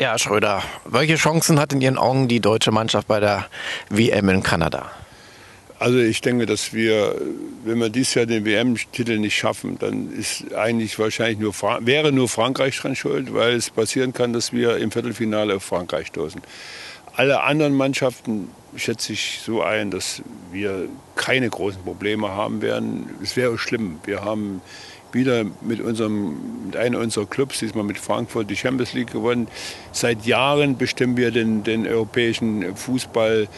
Ja, Schröder, welche Chancen hat in Ihren Augen die deutsche Mannschaft bei der WM in Kanada? Also ich denke, dass wir, wenn wir dieses Jahr den WM-Titel nicht schaffen, dann ist eigentlich wahrscheinlich nur wäre nur Frankreich dran schuld, weil es passieren kann, dass wir im Viertelfinale auf Frankreich stoßen. Alle anderen Mannschaften schätze ich so ein, dass wir keine großen Probleme haben werden. Es wäre schlimm. Wir haben wieder mit, unserem, mit einem unserer Clubs, diesmal mit Frankfurt, die Champions League gewonnen. Seit Jahren bestimmen wir den, den europäischen Fußball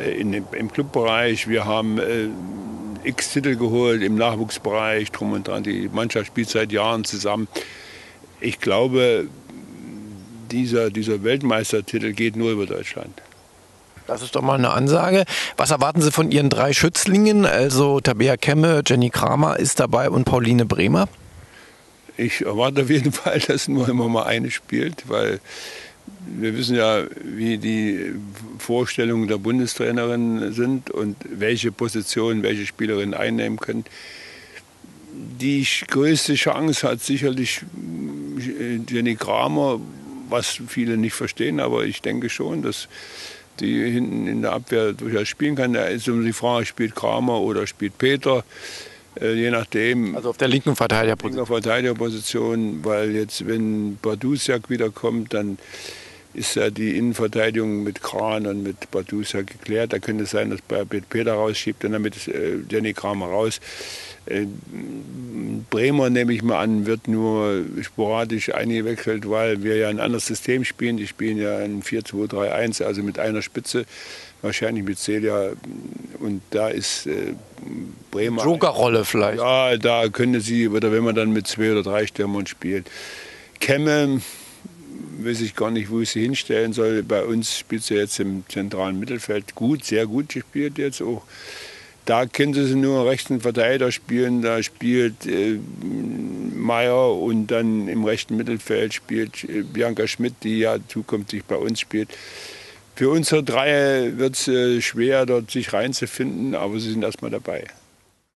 äh, in, im Clubbereich. Wir haben äh, x Titel geholt im Nachwuchsbereich, drum und dran. Die Mannschaft spielt seit Jahren zusammen. Ich glaube, dieser, dieser Weltmeistertitel geht nur über Deutschland. Das ist doch mal eine Ansage. Was erwarten Sie von Ihren drei Schützlingen? Also Tabea Kemme, Jenny Kramer ist dabei und Pauline Bremer? Ich erwarte auf jeden Fall, dass nur immer mal eine spielt, weil wir wissen ja, wie die Vorstellungen der Bundestrainerin sind und welche Positionen welche Spielerinnen einnehmen können. Die größte Chance hat sicherlich Jenny Kramer, was viele nicht verstehen, aber ich denke schon, dass die hinten in der Abwehr durchaus spielen kann. Da ist um die Frage, spielt Kramer oder spielt Peter. Äh, je nachdem. Also auf der linken Verteidigerposition. Linker Verteidigerposition, weil jetzt, wenn Badusiak wiederkommt, dann ist ja die Innenverteidigung mit Kran und mit Badusiak geklärt. Da könnte es sein, dass Peter rausschiebt und damit ist äh, Jenny Kramer raus. Äh, Bremer, nehme ich mal an, wird nur sporadisch eingewechselt, weil wir ja ein anderes System spielen. Die spielen ja ein 4-2-3-1, also mit einer Spitze, wahrscheinlich mit Celia. Und da ist äh, Bremer. Jokerrolle vielleicht. Ja, da könnte sie, oder wenn man dann mit zwei oder drei Stürmern spielt. Kemme, weiß ich gar nicht, wo ich sie hinstellen soll. Bei uns spielt sie jetzt im zentralen Mittelfeld gut, sehr gut gespielt jetzt auch. Da können sie nur rechten Verteidiger spielen. Da spielt äh, Meier und dann im rechten Mittelfeld spielt äh, Bianca Schmidt, die ja zukünftig bei uns spielt. Für unsere drei wird es äh, schwer, dort sich reinzufinden, aber sie sind erstmal dabei.